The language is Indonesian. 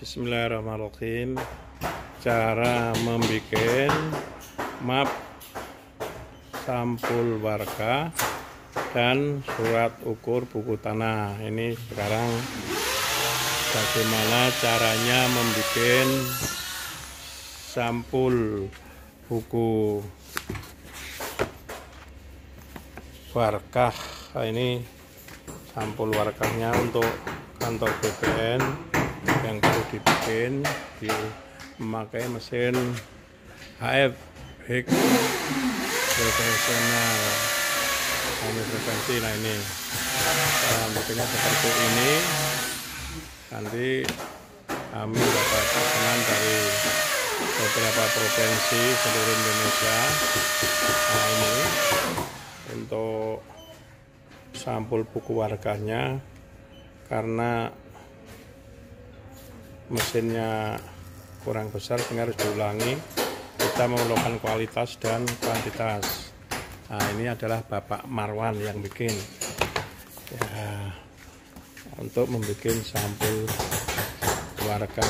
Bismillahirrahmanirrahim. Cara membuat map sampul warga dan surat ukur buku tanah. Ini sekarang bagaimana caranya membuat sampul buku warkah ini sampul warkahnya untuk kantor BPN yang perlu dibikin di memakai mesin HF Hik profesional kami frekuensi nah ini. Cara bikinnya seperti ini. Nanti kami dapat pesanan dari beberapa provinsi seluruh Indonesia. Nah ini untuk sampul buku warganya karena mesinnya kurang besar sehingga harus diulangi. Kita memerlukan kualitas dan kuantitas. Nah ini adalah Bapak Marwan yang bikin. Ya untuk membuat sampul warga